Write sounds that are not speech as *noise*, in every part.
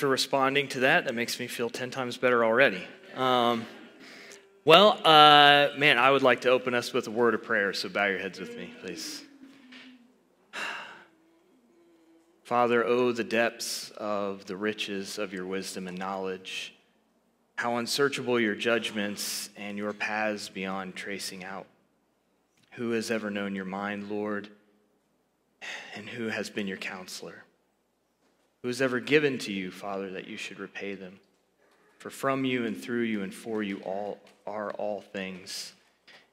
for responding to that. That makes me feel 10 times better already. Um, well, uh, man, I would like to open us with a word of prayer, so bow your heads with me, please. *sighs* Father, oh, the depths of the riches of your wisdom and knowledge, how unsearchable your judgments and your paths beyond tracing out. Who has ever known your mind, Lord? And who has been your counselor? Who has ever given to you, Father, that you should repay them? For from you and through you and for you all are all things,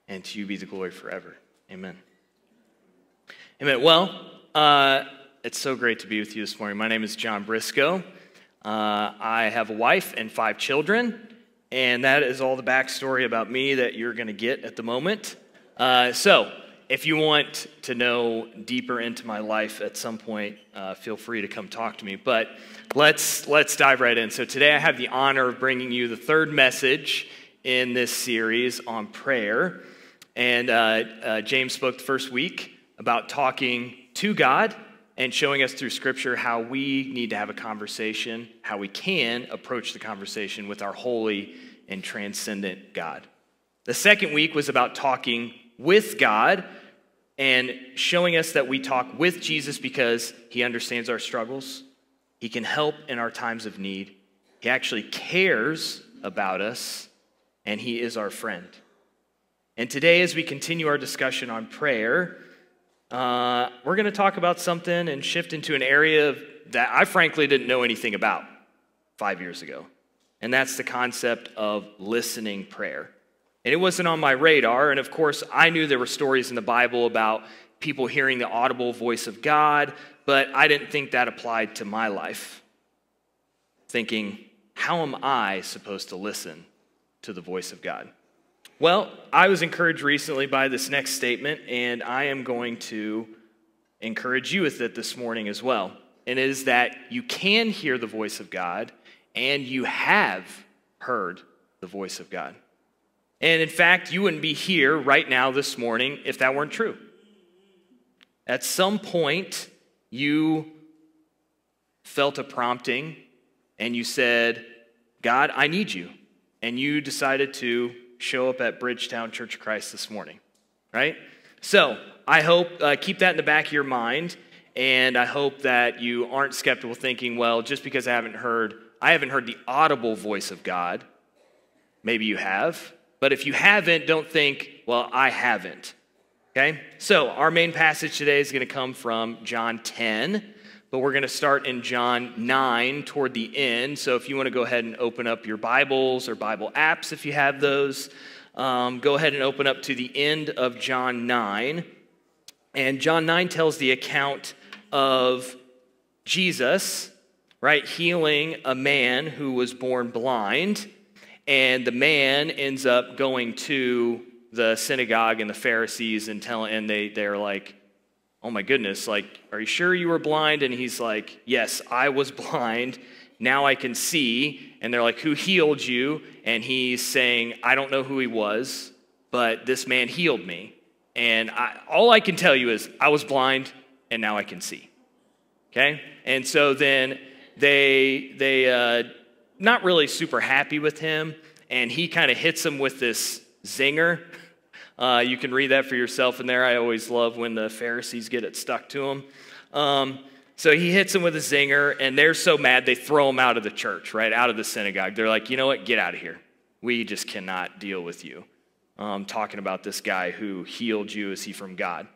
and to you be the glory forever. Amen. Amen. Well, uh, it's so great to be with you this morning. My name is John Briscoe. Uh, I have a wife and five children, and that is all the backstory about me that you're going to get at the moment. Uh, so, if you want to know deeper into my life at some point, uh, feel free to come talk to me. But let's let's dive right in. So today I have the honor of bringing you the third message in this series on prayer. And uh, uh, James spoke the first week about talking to God and showing us through Scripture how we need to have a conversation, how we can approach the conversation with our holy and transcendent God. The second week was about talking with God and showing us that we talk with Jesus because he understands our struggles. He can help in our times of need. He actually cares about us, and he is our friend. And today, as we continue our discussion on prayer, uh, we're going to talk about something and shift into an area that I frankly didn't know anything about five years ago. And that's the concept of listening prayer. And it wasn't on my radar. And of course, I knew there were stories in the Bible about people hearing the audible voice of God, but I didn't think that applied to my life. Thinking, how am I supposed to listen to the voice of God? Well, I was encouraged recently by this next statement, and I am going to encourage you with it this morning as well. And it is that you can hear the voice of God, and you have heard the voice of God. And in fact, you wouldn't be here right now this morning if that weren't true. At some point, you felt a prompting and you said, God, I need you. And you decided to show up at Bridgetown Church of Christ this morning, right? So I hope, uh, keep that in the back of your mind. And I hope that you aren't skeptical thinking, well, just because I haven't heard, I haven't heard the audible voice of God. Maybe you have. But if you haven't, don't think, well, I haven't. Okay? So, our main passage today is going to come from John 10, but we're going to start in John 9 toward the end. So, if you want to go ahead and open up your Bibles or Bible apps if you have those, um, go ahead and open up to the end of John 9. And John 9 tells the account of Jesus, right, healing a man who was born blind. And the man ends up going to the synagogue and the Pharisees and telling, and they, they're like, oh my goodness, like, are you sure you were blind? And he's like, yes, I was *laughs* blind. Now I can see. And they're like, who healed you? And he's saying, I don't know who he was, but this man healed me. And I, all I can tell you is, I was blind and now I can see. Okay? And so then they, they, uh, not really super happy with him, and he kind of hits him with this zinger. Uh, you can read that for yourself in there. I always love when the Pharisees get it stuck to them. Um, so he hits him with a zinger, and they're so mad they throw him out of the church, right? Out of the synagogue. They're like, you know what? Get out of here. We just cannot deal with you. Um, talking about this guy who healed you. Is he from God?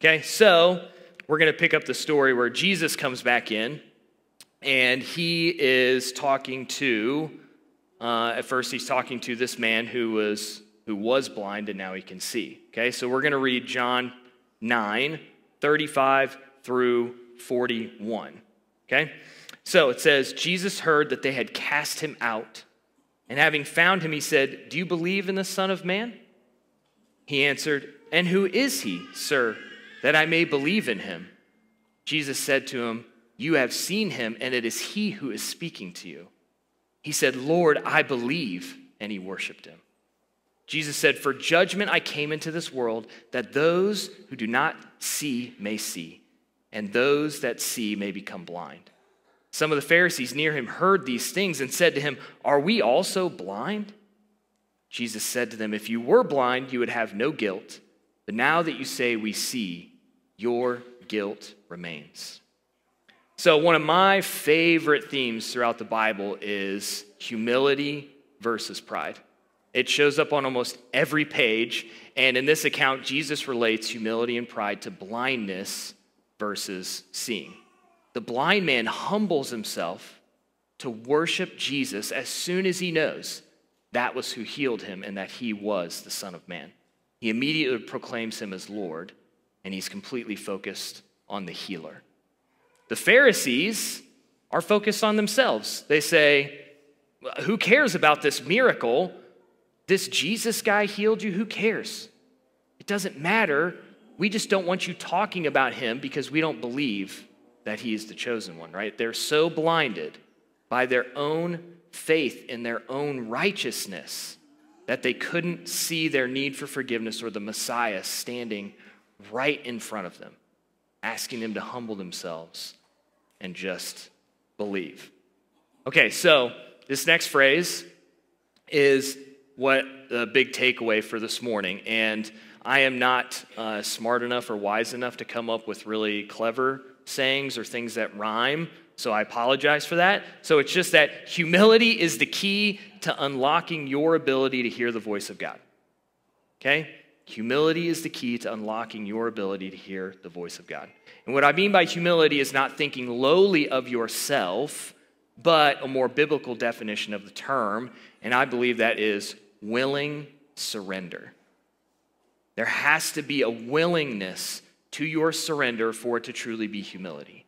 Okay, so we're going to pick up the story where Jesus comes back in and he is talking to, uh, at first, he's talking to this man who was, who was blind and now he can see. Okay, so we're going to read John 9, 35 through 41. Okay, so it says, Jesus heard that they had cast him out. And having found him, he said, Do you believe in the Son of Man? He answered, And who is he, sir, that I may believe in him? Jesus said to him, you have seen him, and it is he who is speaking to you. He said, Lord, I believe, and he worshiped him. Jesus said, For judgment I came into this world, that those who do not see may see, and those that see may become blind. Some of the Pharisees near him heard these things and said to him, Are we also blind? Jesus said to them, If you were blind, you would have no guilt. But now that you say we see, your guilt remains. So, one of my favorite themes throughout the Bible is humility versus pride. It shows up on almost every page. And in this account, Jesus relates humility and pride to blindness versus seeing. The blind man humbles himself to worship Jesus as soon as he knows that was who healed him and that he was the Son of Man. He immediately proclaims him as Lord, and he's completely focused on the healer. The Pharisees are focused on themselves. They say, Who cares about this miracle? This Jesus guy healed you. Who cares? It doesn't matter. We just don't want you talking about him because we don't believe that he is the chosen one, right? They're so blinded by their own faith in their own righteousness that they couldn't see their need for forgiveness or the Messiah standing right in front of them, asking them to humble themselves and just believe. Okay, so this next phrase is what the big takeaway for this morning. And I am not uh, smart enough or wise enough to come up with really clever sayings or things that rhyme. So I apologize for that. So it's just that humility is the key to unlocking your ability to hear the voice of God. Okay? Humility is the key to unlocking your ability to hear the voice of God. And what I mean by humility is not thinking lowly of yourself, but a more biblical definition of the term. And I believe that is willing surrender. There has to be a willingness to your surrender for it to truly be humility.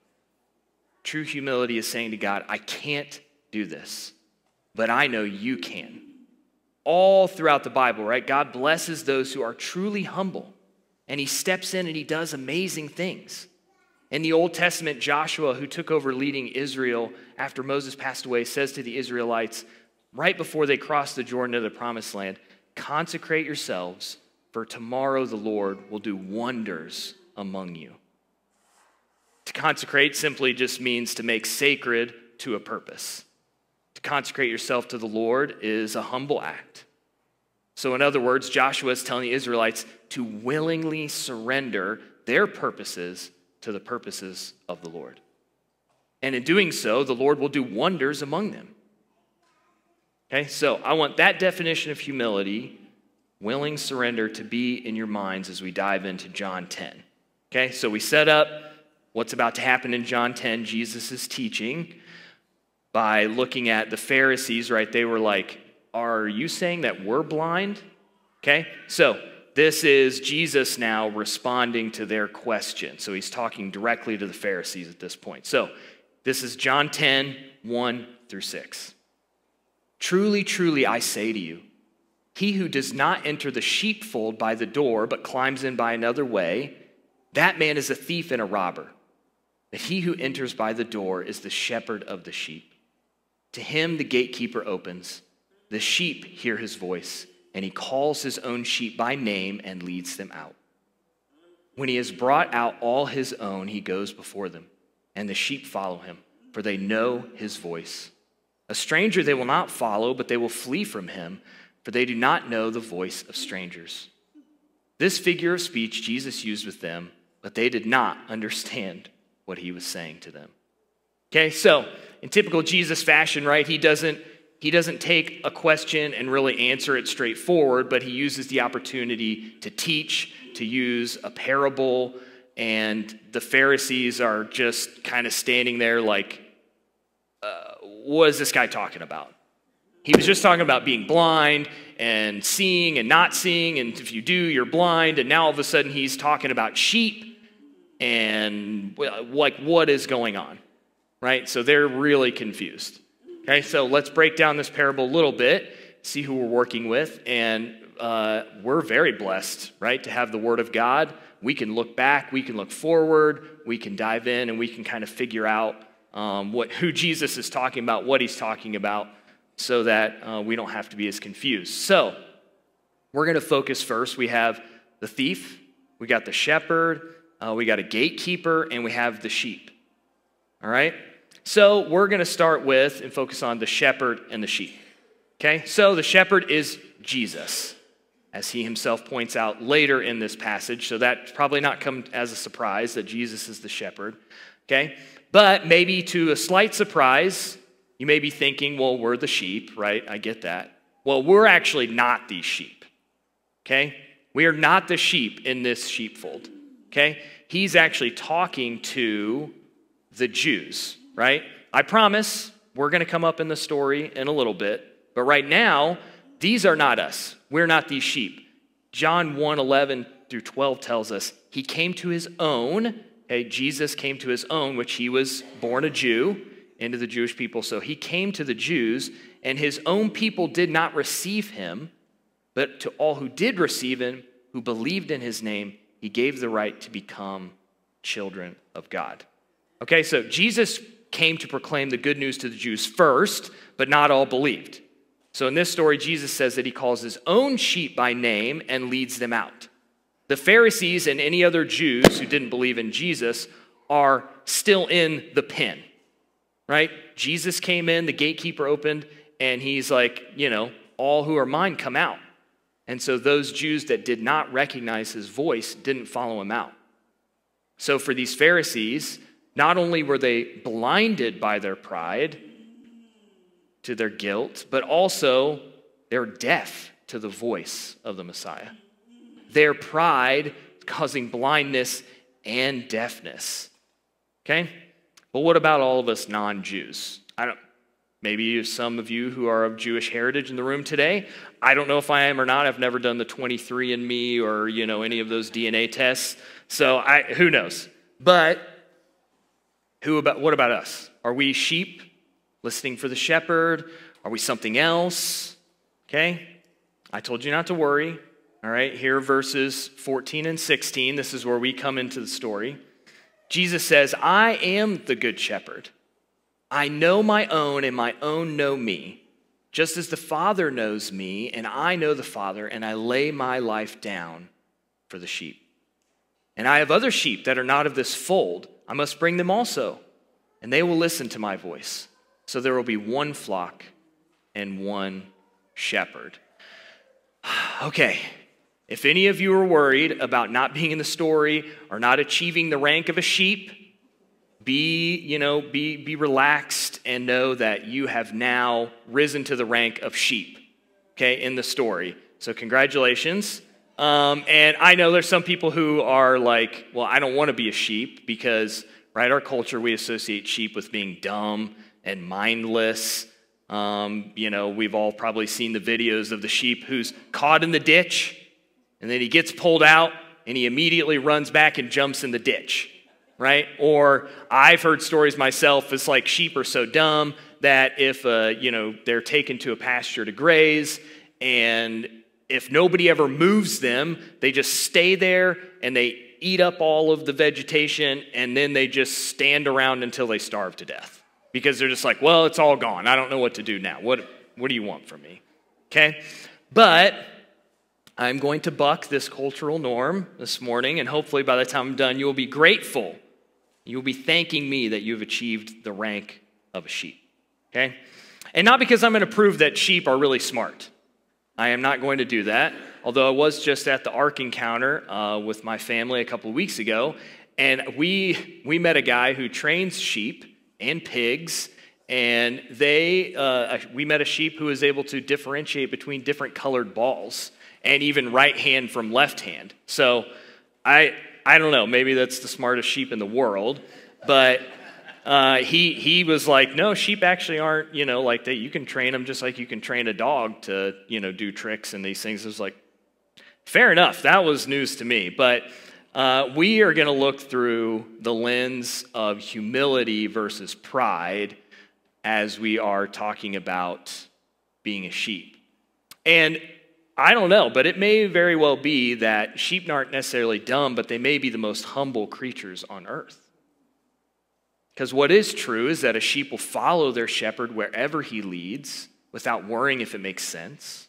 True humility is saying to God, I can't do this, but I know you can all throughout the Bible, right? God blesses those who are truly humble, and He steps in and He does amazing things. In the Old Testament, Joshua, who took over leading Israel after Moses passed away, says to the Israelites, right before they cross the Jordan to the promised land, consecrate yourselves, for tomorrow the Lord will do wonders among you. To consecrate simply just means to make sacred to a purpose. To consecrate yourself to the Lord is a humble act. So, in other words, Joshua is telling the Israelites to willingly surrender their purposes to the purposes of the Lord. And in doing so, the Lord will do wonders among them. Okay, so I want that definition of humility, willing surrender, to be in your minds as we dive into John 10. Okay, so we set up what's about to happen in John 10, Jesus' teaching by looking at the Pharisees, right? They were like, Are you saying that we're blind? Okay, so this is Jesus now responding to their question. So he's talking directly to the Pharisees at this point. So this is John 10, 1 through 6. Truly, truly, I say to you, he who does not enter the sheepfold by the door, but climbs in by another way, that man is a thief and a robber. But he who enters by the door is the shepherd of the sheep. To him the gatekeeper opens. The sheep hear his voice, and he calls his own sheep by name and leads them out. When he has brought out all his own, he goes before them, and the sheep follow him, for they know his voice. A stranger they will not follow, but they will flee from him, for they do not know the voice of strangers. This figure of speech Jesus used with them, but they did not understand what he was saying to them. Okay, so in typical Jesus fashion, right, he doesn't he doesn't take a question and really answer it straightforward, but he uses the opportunity to teach, to use a parable, and the Pharisees are just kind of standing there like, uh, what is this guy talking about? He was just talking about being blind and seeing and not seeing, and if you do, you're blind, and now all of a sudden he's talking about sheep and like what is going on? Right? So they're really confused. Okay, so let's break down this parable a little bit, see who we're working with, and uh, we're very blessed, right, to have the Word of God. We can look back, we can look forward, we can dive in, and we can kind of figure out um, what, who Jesus is talking about, what he's talking about, so that uh, we don't have to be as confused. So, we're going to focus first. We have the thief, we got the shepherd, uh, we got a gatekeeper, and we have the sheep. All right? So we're going to start with and focus on the shepherd and the sheep. Okay? So the shepherd is Jesus, as he himself points out later in this passage. So that's probably not come as a surprise that Jesus is the shepherd. Okay? But maybe to a slight surprise, you may be thinking, well, we're the sheep, right? I get that. Well, we're actually not these sheep. Okay? We are not the sheep in this sheepfold. Okay? He's actually talking to the Jews, right? I promise we're going to come up in the story in a little bit, but right now, these are not us. We're not these sheep. John 1 11 through 12 tells us he came to his own. Okay, Jesus came to his own, which he was born a Jew into the Jewish people. So he came to the Jews, and his own people did not receive him. But to all who did receive him, who believed in his name, he gave the right to become children of God. Okay, so Jesus came to proclaim the good news to the Jews first, but not all believed. So in this story, Jesus says that he calls his own sheep by name and leads them out. The Pharisees and any other Jews who didn't believe in Jesus are still in the pen, right? Jesus came in, the gatekeeper opened, and he's like, you know, all who are mine come out. And so those Jews that did not recognize his voice didn't follow him out. So for these Pharisees, not only were they blinded by their pride to their guilt, but also they're deaf to the voice of the Messiah. Their pride causing blindness and deafness. Okay? But what about all of us non Jews? I don't, Maybe some of you who are of Jewish heritage in the room today. I don't know if I am or not. I've never done the 23andMe or, you know, any of those DNA tests. So I, who knows? But who about, what about us? Are we sheep listening for the shepherd? Are we something else? Okay? I told you not to worry. All right, here verses 14 and 16. This is where we come into the story. Jesus says, I am the good shepherd. I know my own, and my own know me, just as the Father knows me, and I know the Father, and I lay my life down for the sheep. And I have other sheep that are not of this fold. I must bring them also, and they will listen to my voice. So there will be one flock and one shepherd. *sighs* okay, if any of you are worried about not being in the story or not achieving the rank of a sheep, be, you know, be, be relaxed and know that you have now risen to the rank of sheep, okay, in the story. So, congratulations. Um, and I know there's some people who are like, well, I don't want to be a sheep because, right, our culture, we associate sheep with being dumb and mindless. Um, you know, we've all probably seen the videos of the sheep who's caught in the ditch and then he gets pulled out and he immediately runs back and jumps in the ditch right? Or I've heard stories myself, it's like sheep are so dumb that if, uh, you know, they're taken to a pasture to graze and if nobody ever moves them, they just stay there and they eat up all of the vegetation and then they just stand around until they starve to death because they're just like, well, it's all gone. I don't know what to do now. What, what do you want from me? Okay? But I'm going to buck this cultural norm this morning, and hopefully by the time I'm done, you will be grateful you will be thanking me that you've achieved the rank of a sheep. Okay? And not because I'm going to prove that sheep are really smart. I am not going to do that. Although I was just at the Ark encounter uh, with my family a couple weeks ago, and we, we met a guy who trains sheep and pigs and they uh, we met a sheep who was able to differentiate between different colored balls and even right hand from left hand so i I don't know, maybe that's the smartest sheep in the world, but uh, he, he was like, no, sheep actually aren't, you know, like that. You can train them just like you can train a dog to, you know, do tricks and these things. It was like, fair enough. That was news to me. But uh, we are going to look through the lens of humility versus pride as we are talking about being a sheep. And I don't know, but it may very well be that sheep aren't necessarily dumb, but they may be the most humble creatures on earth. Because what is true is that a sheep will follow their shepherd wherever he leads without worrying if it makes sense.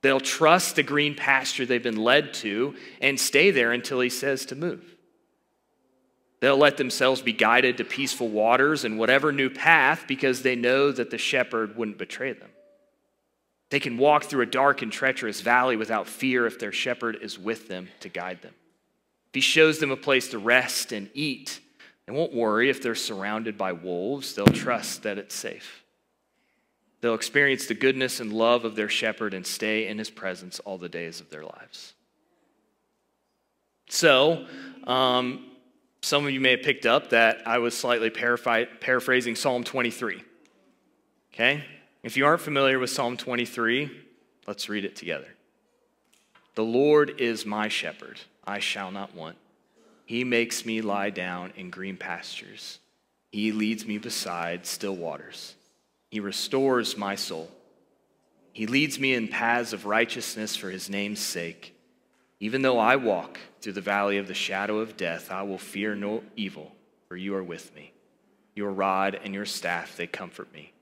They'll trust the green pasture they've been led to and stay there until he says to move. They'll let themselves be guided to peaceful waters and whatever new path because they know that the shepherd wouldn't betray them. They can walk through a dark and treacherous valley without fear if their shepherd is with them to guide them. If he shows them a place to rest and eat, they won't worry if they're surrounded by wolves. They'll trust that it's safe. They'll experience the goodness and love of their shepherd and stay in his presence all the days of their lives. So, um, some of you may have picked up that I was slightly paraphrasing Psalm 23. Okay? If you aren't familiar with Psalm 23, let's read it together. The Lord is my shepherd, I shall not want. He makes me lie down in green pastures. He leads me beside still waters. He restores my soul. He leads me in paths of righteousness for his name's sake. Even though I walk through the valley of the shadow of death, I will fear no evil, for you are with me. Your rod and your staff, they comfort me.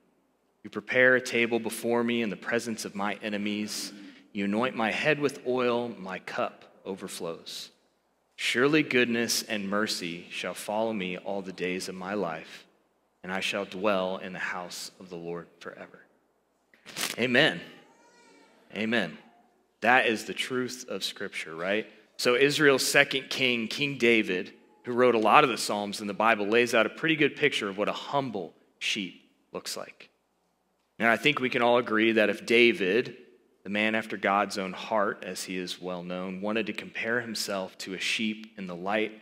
You prepare a table before me in the presence of my enemies. You anoint my head with oil, my cup overflows. Surely goodness and mercy shall follow me all the days of my life, and I shall dwell in the house of the Lord forever. Amen. Amen. That is the truth of Scripture, right? So, Israel's second king, King David, who wrote a lot of the Psalms in the Bible, lays out a pretty good picture of what a humble sheep looks like. And I think we can all agree that if David, the man after God's own heart, as he is well known, wanted to compare himself to a sheep in the light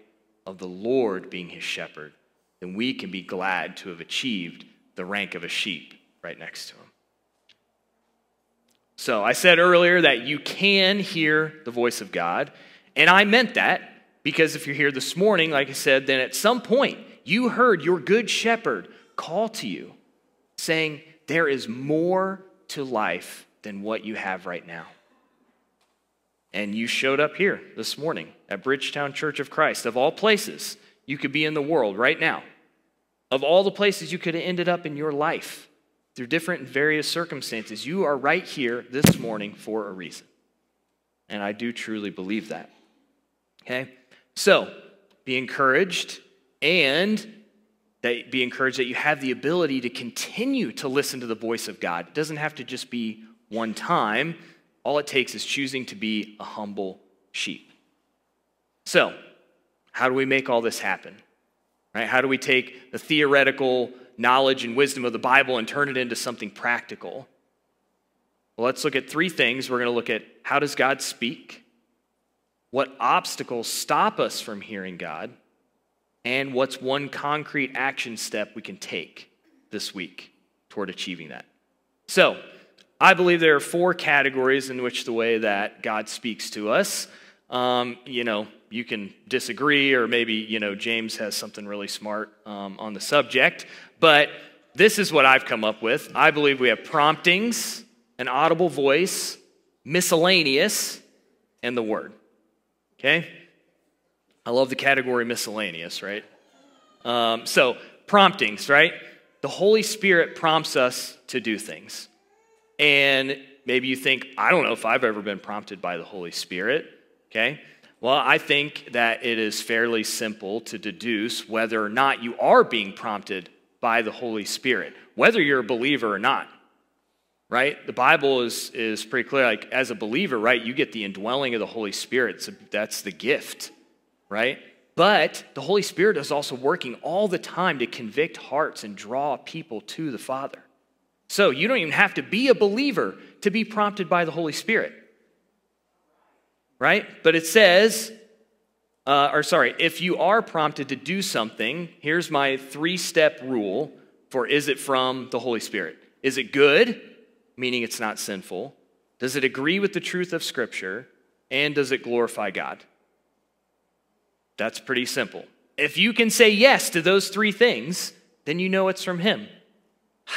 of the Lord being his shepherd, then we can be glad to have achieved the rank of a sheep right next to him. So I said earlier that you can hear the voice of God, and I meant that because if you're here this morning, like I said, then at some point you heard your good shepherd call to you saying, there is more to life than what you have right now. And you showed up here this morning at Bridgetown Church of Christ. Of all places you could be in the world right now, of all the places you could have ended up in your life through different and various circumstances, you are right here this morning for a reason. And I do truly believe that. Okay? So, be encouraged and that be encouraged that you have the ability to continue to listen to the voice of God. It doesn't have to just be one time. All it takes is choosing to be a humble sheep. So, how do we make all this happen? Right? How do we take the theoretical knowledge and wisdom of the Bible and turn it into something practical? Well, let's look at three things. We're going to look at how does God speak? What obstacles stop us from hearing God? and what's one concrete action step we can take this week toward achieving that. So, I believe there are four categories in which the way that God speaks to us. Um, you know, you can disagree, or maybe, you know, James has something really smart um, on the subject, but this is what I've come up with. I believe we have promptings, an audible voice, miscellaneous, and the word. Okay? I love the category miscellaneous, right? Um, so, promptings, right? The Holy Spirit prompts us to do things. And maybe you think, I don't know if I've ever been prompted by the Holy Spirit, okay? Well, I think that it is fairly simple to deduce whether or not you are being prompted by the Holy Spirit, whether you're a believer or not. Right? The Bible is, is pretty clear. Like, as a believer, right, you get the indwelling of the Holy Spirit. So that's the gift right? But the Holy Spirit is also working all the time to convict hearts and draw people to the Father. So you don't even have to be a believer to be prompted by the Holy Spirit. Right? But it says, uh, or sorry, if you are prompted to do something, here's my three step rule for is it from the Holy Spirit? Is it good, meaning it's not sinful? Does it agree with the truth of Scripture? And does it glorify God? That's pretty simple. If you can say yes to those three things, then you know it's from Him. *sighs*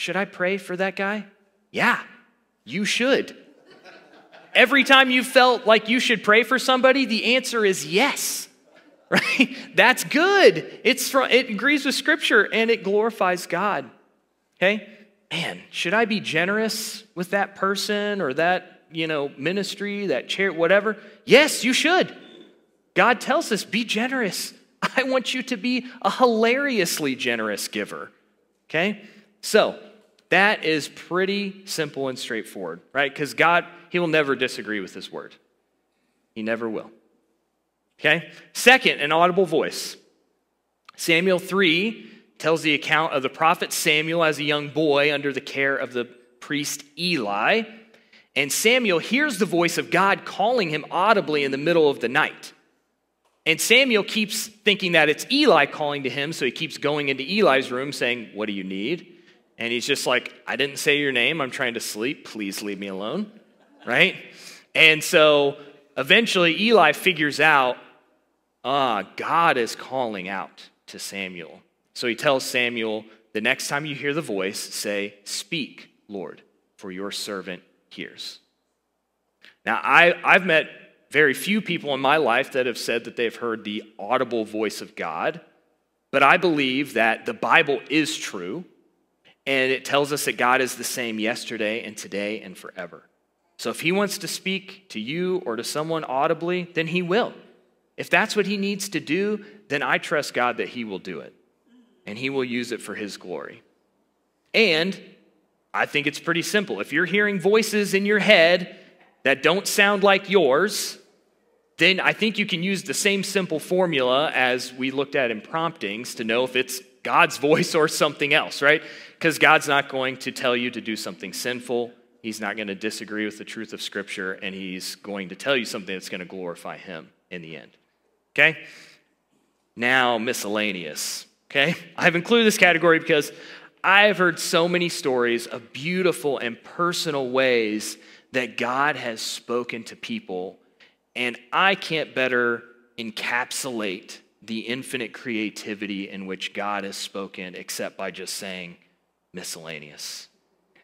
Should I pray for that guy? Yeah, you should. Every time you felt like you should pray for somebody, the answer is yes. *laughs* Right? That's good. It's from, it agrees with Scripture and it glorifies God. Okay? Man, should I be generous with that person or that, you know, ministry, that chair, whatever? Yes, you should. God tells us, be generous. *laughs* I want you to be a hilariously generous giver. Okay? So, that is pretty simple and straightforward, right? Because God, He will never disagree with His word. He never will. Okay? Second, an audible voice. Samuel 3 tells the account of the prophet Samuel as a young boy under the care of the priest Eli. And Samuel hears the voice of God calling him audibly in the middle of the night. And Samuel keeps thinking that it's Eli calling to him, so he keeps going into Eli's room saying, What do you need? And he's just like, I didn't say your name. I'm trying to sleep. Please leave me alone. Right? And so eventually Eli figures out, ah, God is calling out to Samuel. So he tells Samuel, the next time you hear the voice, say, Speak, Lord, for your servant hears. Now, I, I've met very few people in my life that have said that they've heard the audible voice of God, but I believe that the Bible is true, and it tells us that God is the same yesterday and today and forever. So if he wants to speak to you or to someone audibly, then he will. If that's what he needs to do, then I trust God that he will do it and he will use it for his glory. And I think it's pretty simple. If you're hearing voices in your head that don't sound like yours, then I think you can use the same simple formula as we looked at in promptings to know if it's God's voice or something else, right? Because God's not going to tell you to do something sinful. He's not going to disagree with the truth of Scripture, and He's going to tell you something that's going to glorify Him in the end. Okay? Now, miscellaneous. Okay? I've included this category because I've heard so many stories of beautiful and personal ways that God has spoken to people, and I can't better encapsulate the infinite creativity in which God has spoken except by just saying miscellaneous.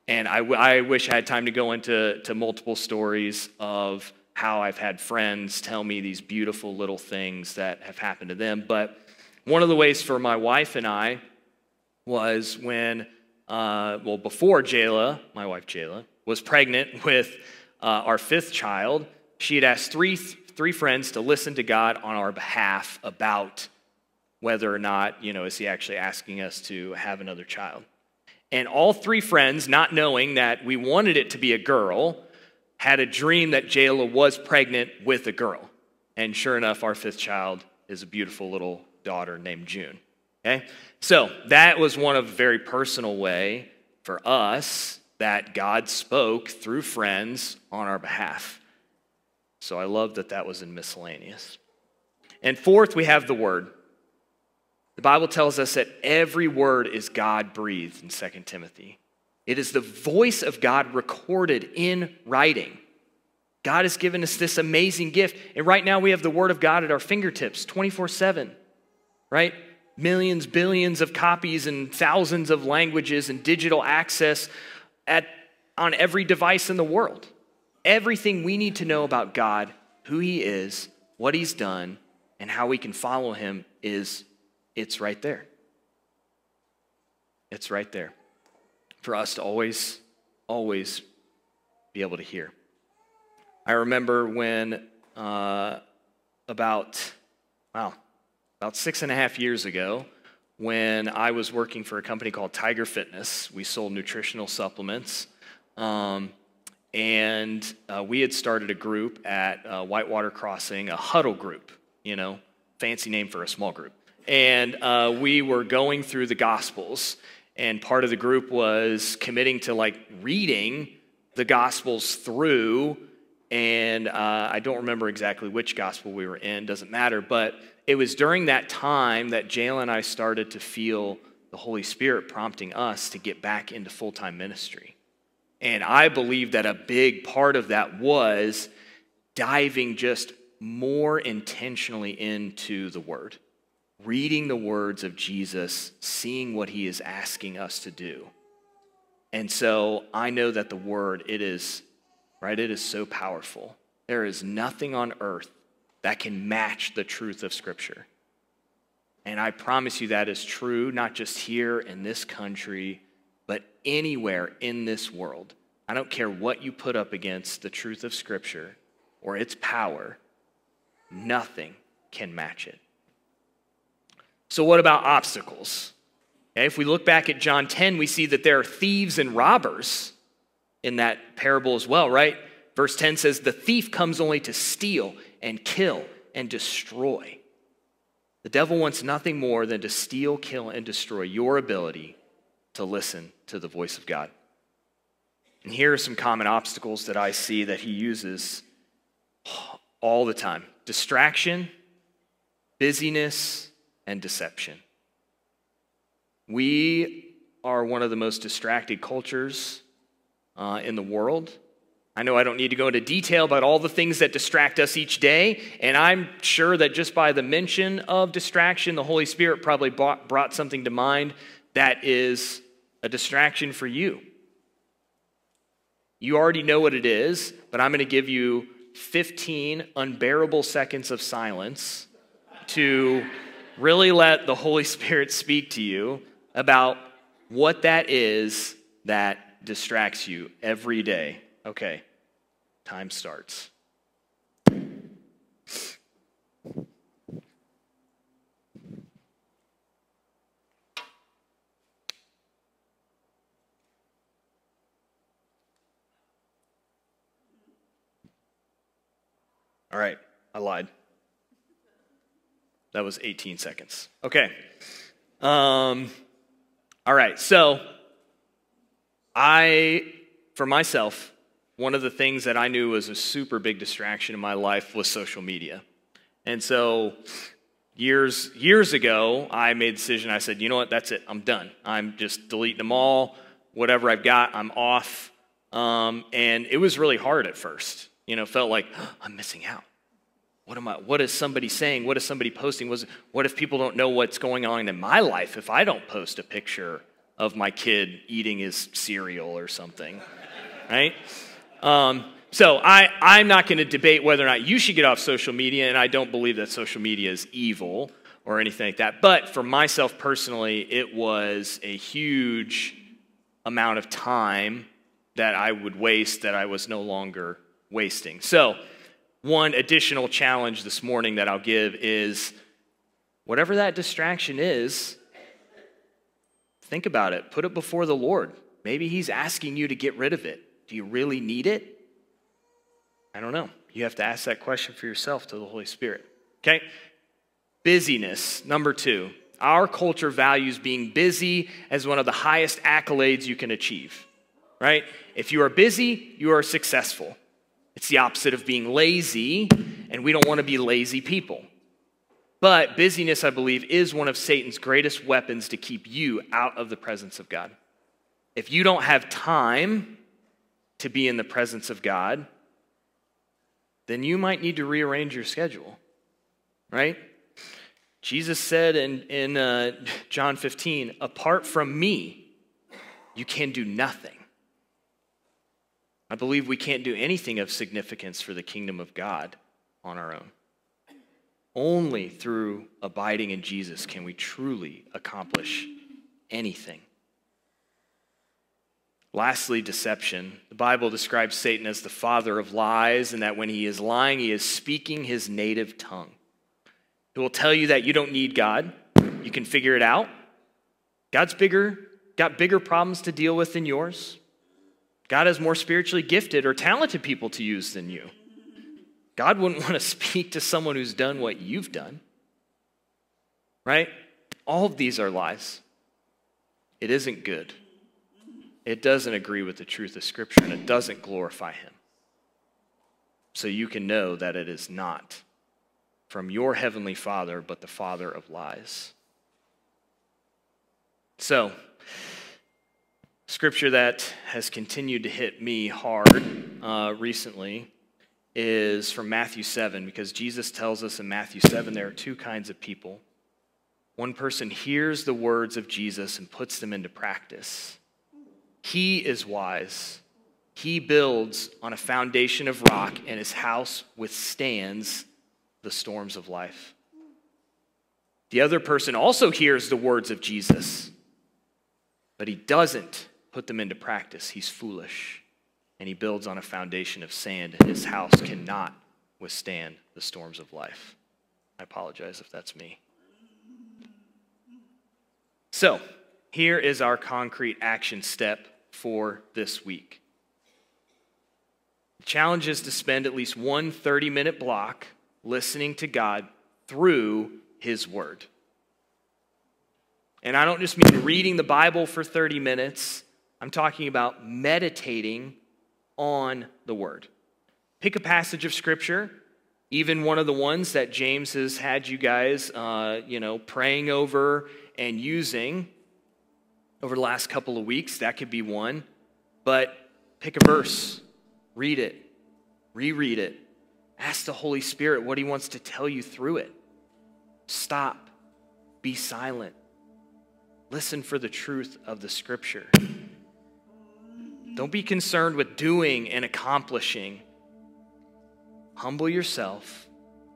And I, I wish I had time to go into to multiple stories of how I've had friends tell me these beautiful little things that have happened to them. But one of the ways for my wife and I was when, uh, well, before Jayla, my wife Jayla, was pregnant with uh, our fifth child, she had asked three, three friends to listen to God on our behalf about whether or not, you know, is he actually asking us to have another child. And all three friends, not knowing that we wanted it to be a girl, had a dream that Jayla was pregnant with a girl. And sure enough, our fifth child is a beautiful little daughter named June. Okay? So that was one of a very personal way for us that God spoke through friends on our behalf. So I love that that was in miscellaneous. And fourth, we have the word. The Bible tells us that every word is God breathed in 2 Timothy. It is the voice of God recorded in writing. God has given us this amazing gift. And right now we have the Word of God at our fingertips 24 7, right? Millions, billions of copies and thousands of languages and digital access at, on every device in the world. Everything we need to know about God, who He is, what He's done, and how we can follow Him is it's right there. It's right there for us to always, always be able to hear. I remember when uh, about, wow, about six and a half years ago, when I was working for a company called Tiger Fitness. We sold nutritional supplements. Um, and uh, we had started a group at uh, Whitewater Crossing, a huddle group, you know, fancy name for a small group and uh, we were going through the Gospels. And part of the group was committing to like reading the Gospels through. And uh, I don't remember exactly which Gospel we were in, doesn't matter. But it was during that time that Jayla and I started to feel the Holy Spirit prompting us to get back into full time ministry. And I believe that a big part of that was diving just more intentionally into the Word reading the words of Jesus, seeing what he is asking us to do. And so I know that the word, it is, right, it is so powerful. There is nothing on earth that can match the truth of Scripture. And I promise you that is true, not just here in this country, anywhere in this world. I don't care what you put up against the truth of Scripture or its power, nothing can match it. So, what about obstacles? If we look back at John 10, we see that there are thieves and robbers in that parable as well, right? Verse 10 says, The thief comes only to steal and kill and destroy. The devil wants nothing more than to steal, kill, and destroy your ability to listen to the voice of God. And here are some common obstacles that I see that he uses all the time distraction, busyness, and deception. We are one of the most distracted cultures uh, in the world. I know I don't need to go into detail about all the things that distract us each day, and I'm sure that just by the mention of distraction, the Holy Spirit probably brought, brought something to mind that is a distraction for you. You already know what it is, but I'm going to give you 15 unbearable seconds of silence to really let the Holy *laughs* Spirit speak to you about what that is that distracts you every day. Okay, time starts. All right, I lied. That was 18 seconds. Okay. Um, all right, so I, for myself, one of the things that I knew was a super big distraction in my life was social media. And so years years ago, I made a decision. I said, you know what, that's it. I'm done. I'm just deleting them all. Whatever I've got, I'm off. Um, and it was really hard at first. You know, felt like oh, I'm missing out. What am I? What is somebody saying? What is somebody posting? Was what if people don't know what's going on in my life if I don't post a picture of my kid eating his cereal or something, *laughs* right? Um, so I, I'm not going to debate whether or not you should get off social media, and I don't believe that social media is evil or anything like that. But for myself personally, it was a huge amount of time that I would waste that I was no longer wasting. So, one additional challenge this morning that I'll give is whatever that distraction is, think about it, put it before the Lord. Maybe He's asking you to get rid of it. Do you really need it? I don't know. You have to ask that question for yourself to the Holy Spirit. Okay? Busyness, number two. Our culture values being busy as one of the highest accolades you can achieve, right? If you are busy, you are successful. It's the opposite of being lazy, and we don't want to be lazy people. But busyness, I believe, is one of Satan's greatest weapons to keep you out of the presence of God. If you don't have time to be in the presence of God, then you might need to rearrange your schedule, right? Jesus said in, in uh, John 15, apart from me, you can do nothing. I believe we can't do anything of significance for the kingdom of God on our own. Only through abiding in Jesus can we truly accomplish anything. Lastly, deception. The Bible describes Satan as the father of lies, and that when he is lying, he is speaking his native tongue. He will tell you that you don't need God, you can figure it out. God's bigger, got bigger problems to deal with than yours. God has more spiritually gifted or talented people to use than you. God wouldn't want to *laughs* speak to someone who's done what you've done. Right? All of these are lies. It isn't good. It doesn't agree with the truth of Scripture and it doesn't glorify Him. So you can know that it is not from your Heavenly Father, but the Father of lies. So, Scripture that has continued to hit me hard uh, recently is from Matthew 7, because Jesus tells us in Matthew 7 there are two kinds of people. One person hears the words of Jesus and puts them into practice. He is wise. He builds on a foundation of rock, and his house withstands the storms of life. The other person also hears the words of Jesus, but he doesn't put them into practice, he's foolish. And he builds on a foundation of sand, and his house cannot withstand the storms of life. I apologize if that's me. So, here is our concrete action step for this week. The challenge is to spend at least one 30 minute block listening to God through His Word. And I don't just mean reading the Bible for 30 minutes, I'm talking about meditating on the Word. Pick a passage of Scripture, even one of the ones that James has had you guys, uh, you know, praying over and using over the last couple of weeks. That could be one. But pick a verse, read it, reread it, ask the Holy Spirit what He wants to tell you through it. Stop, be silent, listen for the truth of the Scripture. Don't be concerned with doing and accomplishing. Humble yourself,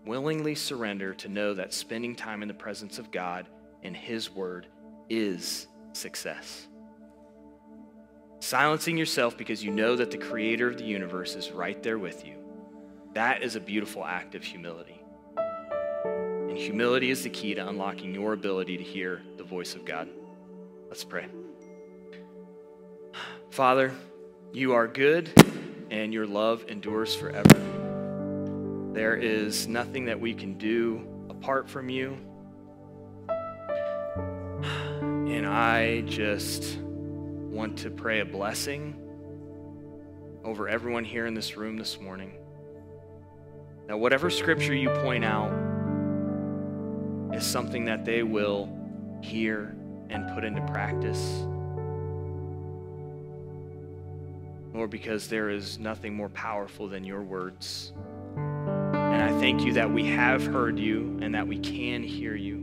willingly surrender to know that spending time in the presence of God and His Word is success. Silencing yourself because you know that the Creator of the universe is right there with you. That is a beautiful act of humility. And humility is the key to unlocking your ability to hear the voice of God. Let's pray. Father, you are good and your love endures forever. There is nothing that we can do apart from you. And I just want to pray a blessing over everyone here in this room this morning. That whatever scripture you point out is something that they will hear and put into practice. Lord, because there is nothing more powerful than your words. And I thank you that we have heard you and that we can hear you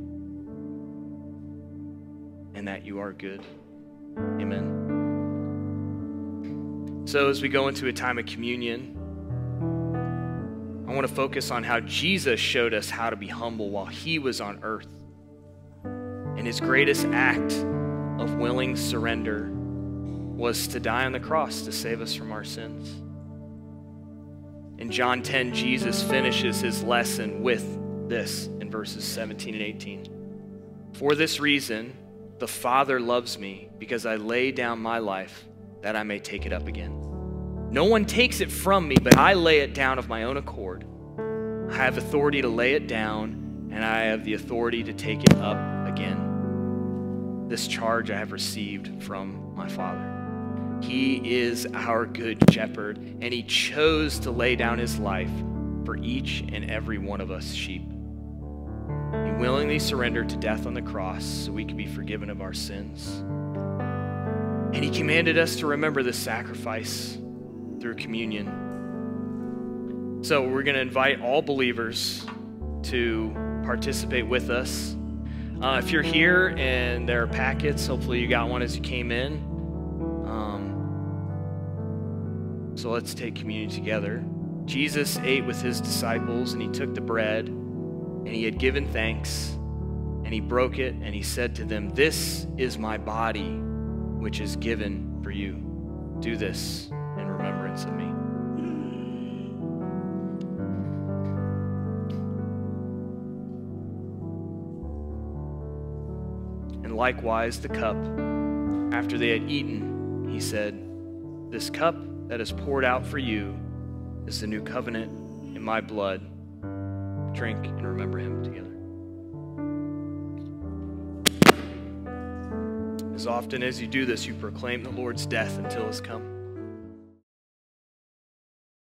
and that you are good. Amen. So, as we go into a time of communion, I want to focus on how Jesus showed us how to be humble while he was on earth. And his greatest act of willing surrender was to die on the cross to save us from our sins. In John 10, Jesus finishes his lesson with this in verses 17 and 18. For this reason, the Father loves me because I lay down my life that I may take it up again. No one takes it from me, but I lay it down of my own accord. I have authority to lay it down, and I have the authority to take it up again. This charge I have received from my Father. He is our good shepherd, and he chose to lay down his life for each and every one of us sheep. He willingly surrendered to death on the cross so we could be forgiven of our sins. And he commanded us to remember this sacrifice through communion. So we're going to invite all believers to participate with us. Uh, if you're here and there are packets, hopefully you got one as you came in. So let's take communion together. Jesus ate with his disciples and he took the bread and he had given thanks, and he broke it, and he said to them, This is my body, which is given for you. Do this in remembrance of me. And likewise, the cup. After they had eaten, he said, This cup that is poured out for you is the new covenant in my blood drink and remember him together. As often as you do this, you proclaim the Lord's death until his come.